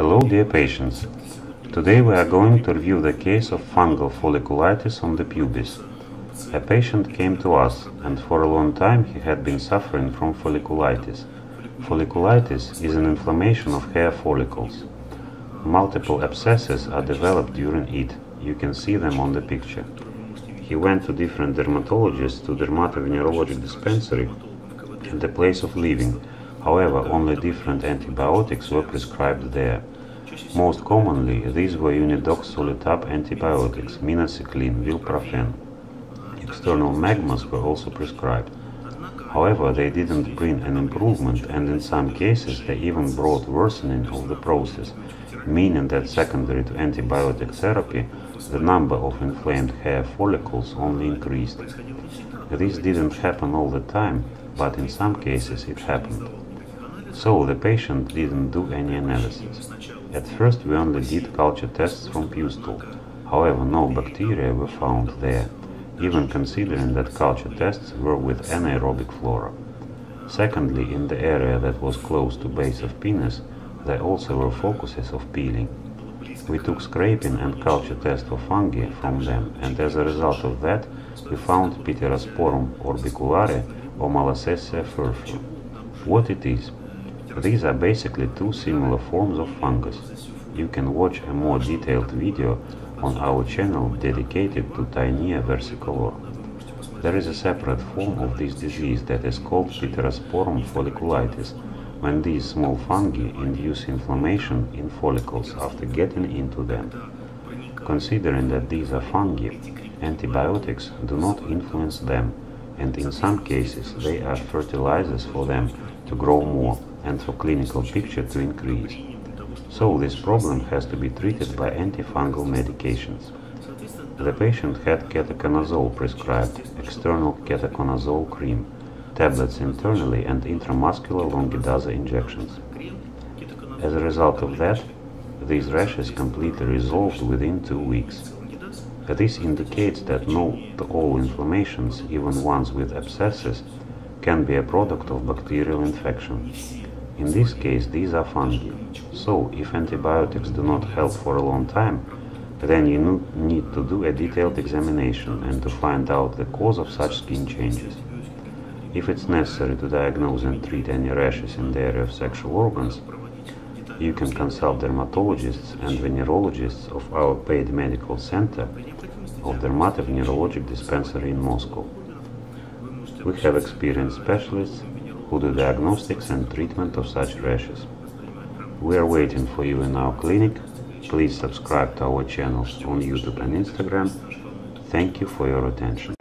Hello dear patients. Today we are going to review the case of fungal folliculitis on the pubis. A patient came to us and for a long time he had been suffering from folliculitis. Folliculitis is an inflammation of hair follicles. Multiple abscesses are developed during it. You can see them on the picture. He went to different dermatologists to dermatovenerologic dispensary and the place of living However, only different antibiotics were prescribed there. Most commonly, these were unidox solutab antibiotics, minocycline, vilprafen. External magmas were also prescribed. However, they didn't bring an improvement and in some cases they even brought worsening of the process, meaning that secondary to antibiotic therapy, the number of inflamed hair follicles only increased. This didn't happen all the time, but in some cases it happened. So the patient didn't do any analysis. At first we only did culture tests from pustule. However, no bacteria were found there, even considering that culture tests were with anaerobic flora. Secondly, in the area that was close to base of penis, there also were focuses of peeling. We took scraping and culture test of fungi from them, and as a result of that, we found Pityrosporum orbiculare or Malassezia furfur. What it is? These are basically two similar forms of fungus. You can watch a more detailed video on our channel dedicated to tinea versicolor. There is a separate form of this disease that is called Pityrosporum folliculitis, when these small fungi induce inflammation in follicles after getting into them. Considering that these are fungi, antibiotics do not influence them, and in some cases they are fertilizers for them to grow more and for clinical picture to increase. So this problem has to be treated by antifungal medications. The patient had ketoconazole prescribed, external ketoconazole cream, tablets internally and intramuscular longidaza injections. As a result of that, these rashes completely resolved within two weeks. This indicates that not all inflammations, even ones with abscesses, can be a product of bacterial infection. In this case, these are fungi. So, if antibiotics do not help for a long time, then you need to do a detailed examination and to find out the cause of such skin changes. If it's necessary to diagnose and treat any rashes in the area of sexual organs, you can consult dermatologists and venerologists of our paid medical center of Dermatovenerologic Dispensary in Moscow. We have experienced specialists who do diagnostics and treatment of such rashes. We are waiting for you in our clinic. Please subscribe to our channels on YouTube and Instagram. Thank you for your attention.